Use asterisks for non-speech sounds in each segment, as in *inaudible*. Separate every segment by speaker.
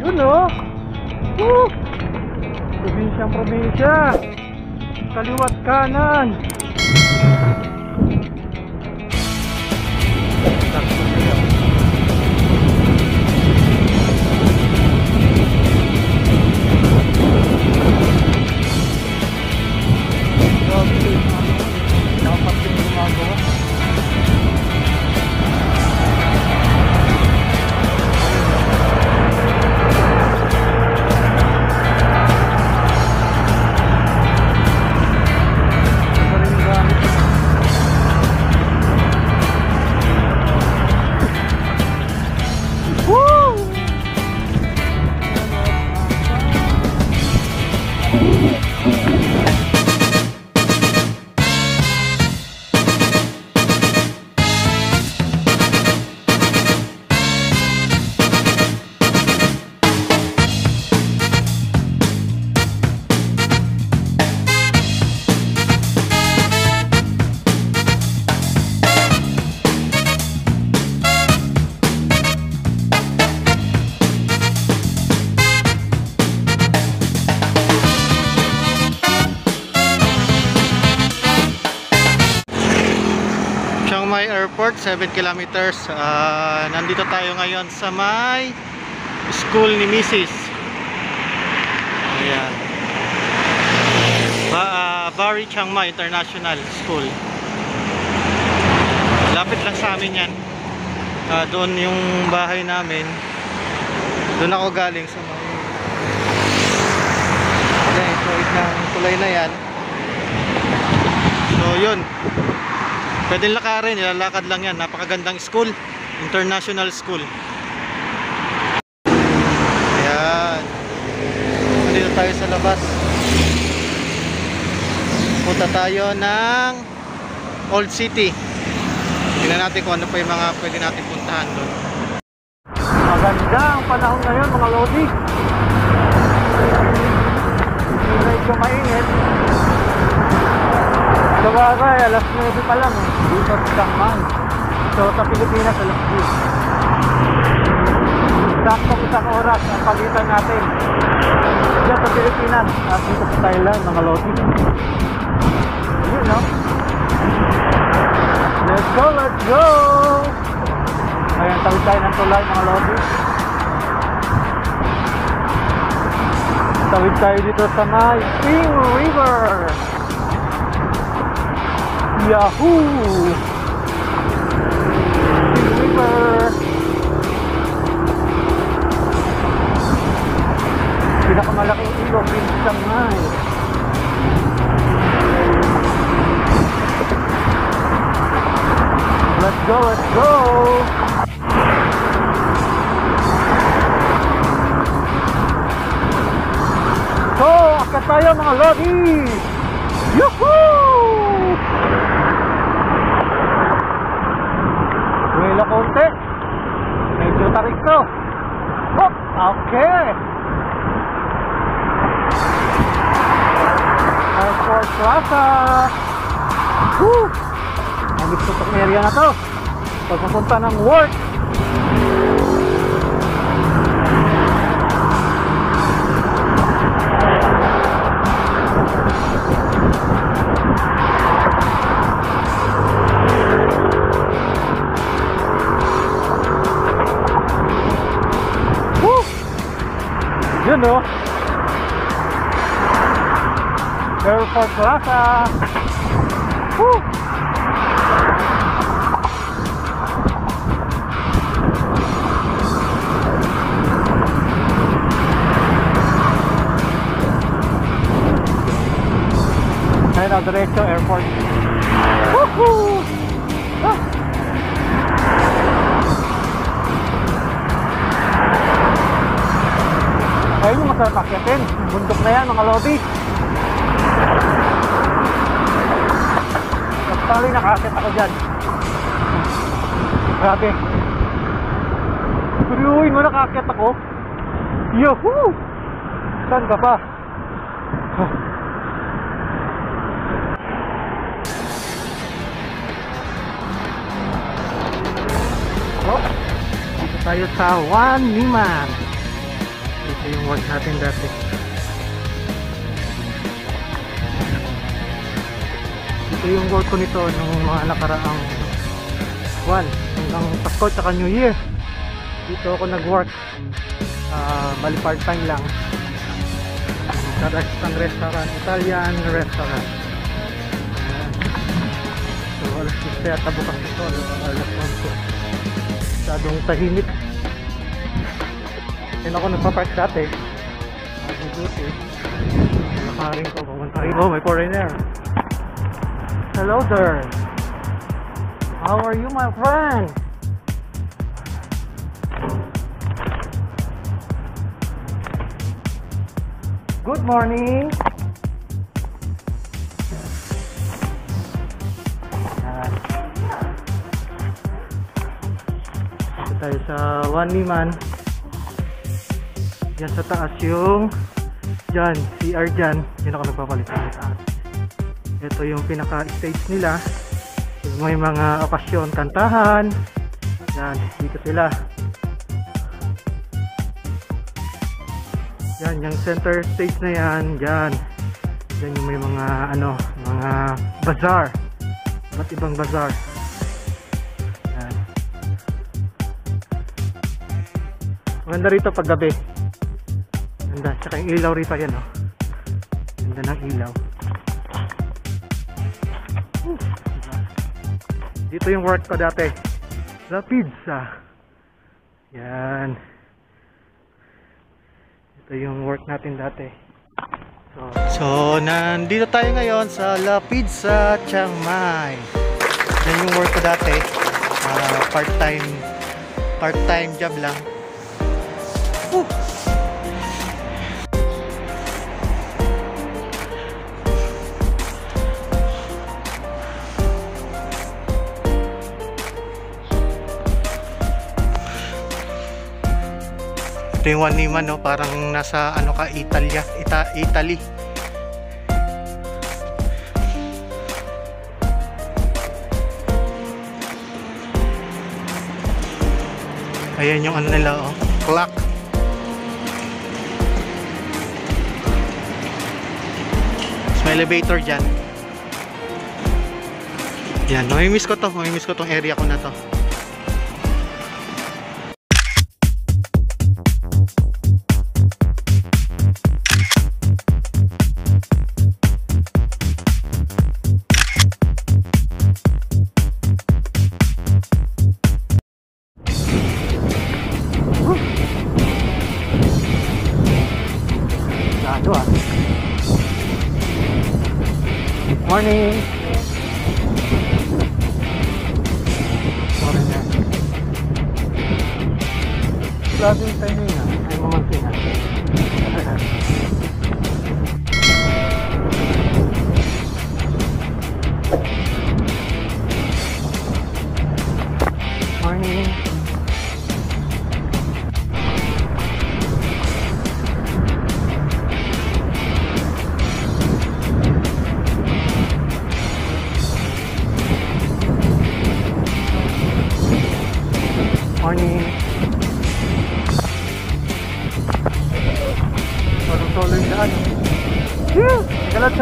Speaker 1: Yun oh. Woo! Probinsyang probinsya. Kaliwat kanan. Grabe, dapat yung gumagawa. Chiang Airport, 7 kilometers. Ah, nandito tayo ngayon sa may school ni Mrs. Ayan. Ba ah, Bari Chiang Mai International School. Lapit lang sa amin yan. Ah, doon yung bahay namin. Doon ako galing sa may Ayan, tuwid ng tulay na yan. So yun. Pwede lakarin, nilalakad lang yan. Napakagandang school. International school. Ayan. Nandito tayo sa labas. Punta tayo ng Old City. Tingnan natin kung ano pa yung mga pwede natin puntahan doon. Maganda ang panahon ngayon mga Lodi. Medyo mainit. Sa bagay, alas 9 pa lang eh. Dito sa Chiang Mai. So sa Pilipinas, alas 10. Saktong isang oras ang pagitan natin. Diyan sa Pilipinas at dito sa Thailand, mga lodi. Yun, no? Let's go, let's go! Ayan, tawid tayo ng tulay, mga lodi. Tawid tayo dito sa may Spring River. Yahoo! River. Pinakamalaking ilog sa Shanghai. Let's go, let's go! So, akat tayo mga lodi! Yuhuu! Plaza! Woo! Ang itong area na to. Pagpupunta ng work. Woo! Yun no? Airport Plaza! Woo! Ayun na, diretso airport. Woohoo! Ah! Ayun yung masarap akyatin. Bundok na yan mga lodi. Actually, nakakit ako dyan. Grabe. Kuriuin mo, nakakit ako. Yahoo! Saan ka pa? Oh, dito tayo sa Juan Liman. yung work natin dati. Ito yung work ko nito nung mga nakaraang buwan. Hanggang Pasko at New Year. Dito ako nag-work. Ah, bali part-time lang. Sa restaurant, Italian restaurant. So, alas 6 yata bukas ito. Alas 11. Masyadong tahimik. Yan ako nagpa-park dati. Nag-duty. Nakaring ko, pumunta rin. Oh, may foreigner. Hello there. How are you, my friend? Good morning. Yan. Dito tayo sa One Liman. Yan sa taas yung dyan, CR dyan. Yan ako nagpapalit sa taas. Ito yung pinaka-stage nila. Pag may mga okasyon, kantahan. Yan, dito sila. Yan, yung center stage na yan, dyan. Yan yung may mga, ano, mga bazaar. Iba't ibang bazaar. Yan. Maganda rito pag gabi. Ganda. Tsaka yung ilaw rito yan, oh. Ganda ng ilaw. Uh? Dito yung work ko dati. La Pizza. Yan. Ito yung work natin dati. So, so nandito tayo ngayon sa La Pizza Chiang Mai. Yan yung work ko dati. Ah, part-time part-time job lang. Ito yung one naman, no? parang nasa ano ka, Italia, Ita Italy. Ayan yung ano nila, oh, clock. Mas may elevator dyan. Yan, mamimiss ko to, mamimiss ko tong area ko na to. pra não entender.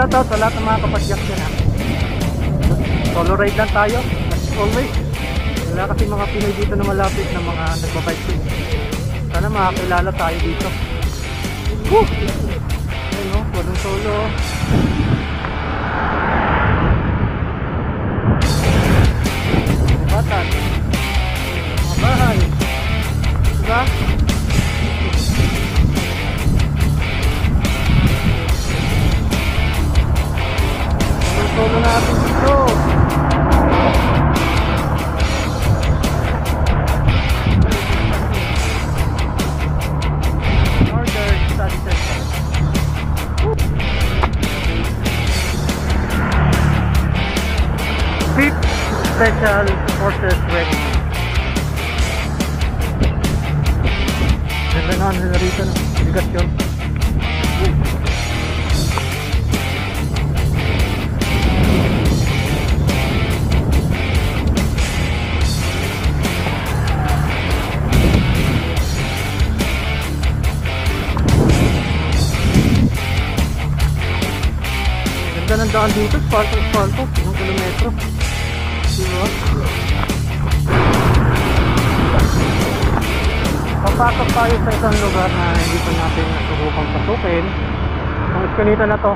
Speaker 1: Shoutout sa lahat ng mga kapadyak dyan. Solo ride lang tayo. As always. Wala kasi mga Pinoy dito na malapit na mga nagbabike din. Sana makakilala tayo dito. Woo! Ayun o, walang solo. Batan. Mga bahay. Diba? Solo natin dito. Northern Study Center. Fifth Special Forces Regiment. Ganda na ano nila rito, no? Bigat yun. ng daan dito, spalto, ilang kilometro. Diba? Papasok tayo sa isang lugar na hindi pa natin nasubukang pasukin. Ang eskalita na to.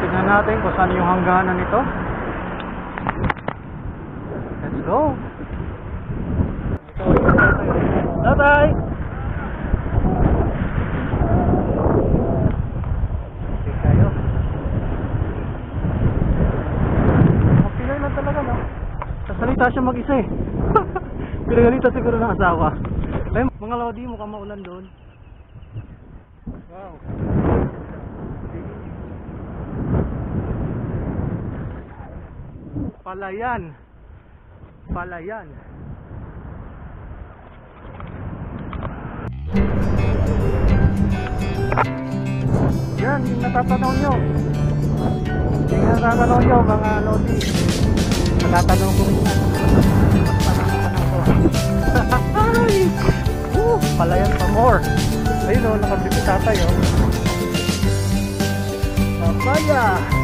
Speaker 1: Tignan natin kung saan yung hangganan nito. Let's go! Tatay! Okay kayo. Ang Pinoy lang talaga, no? Sasalita siya mag-isa eh. *laughs* Pinagalita siguro ng asawa. Ay, mga lodi, mukhang maulan doon. Wow. Palayan. Palayan. Yan, yung natatanaw nyo. Yung natatanaw nyo, mga lodi. Natatanong ko rin. Ay! Woo! Palayan pa more. Ayun o, nakabibi tatay o. Papaya!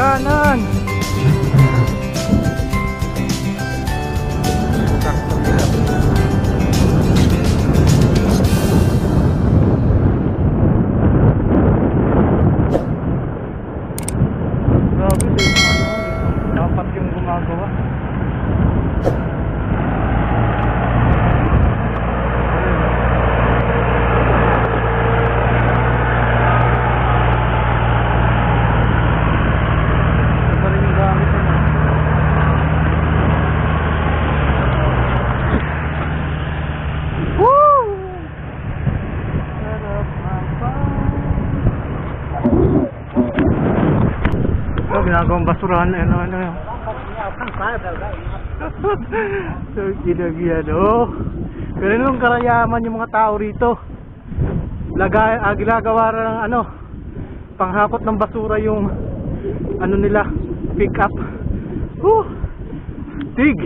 Speaker 1: Kaliwat kanan. Oh, ginagawang basurahan ano ano *laughs* yun. so, ginagyan oh. Pero nung karayaman yung mga tao rito. Lagay, ah, ginagawa na ng ano, panghakot ng basura yung ano nila, pick up. Woo! Tig!